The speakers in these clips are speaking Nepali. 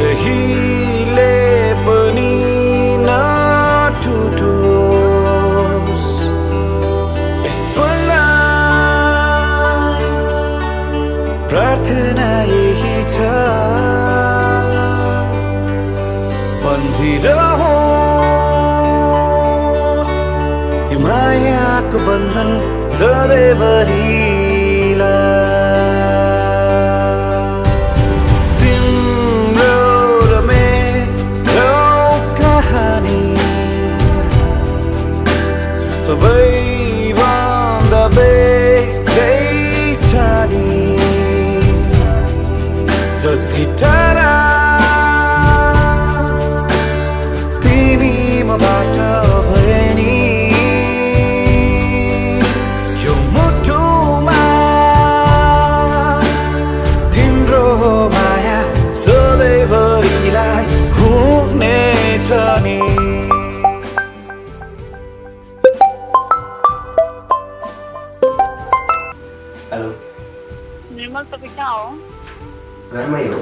कहिले पनि नठुठोस् प्रार्थना यही छ। बन्दी रहो मायाको बन्धन सधैँभरि सबैभन्दा बेग्लै छ नि जति निर्मल तपाईँ कहाँ हो घरमै हो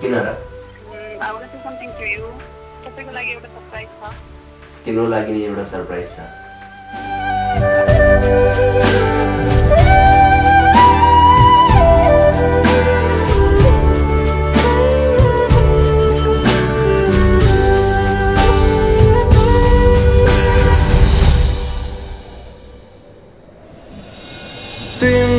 किन र I want to something to you तपाईँको लागि एउटा सरप्राइज छ तिम्रो लागि नि एउटा सरप्राइज छ तिम्रो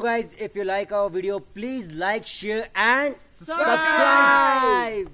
Guys, if you like our video, please like, share and subscribe.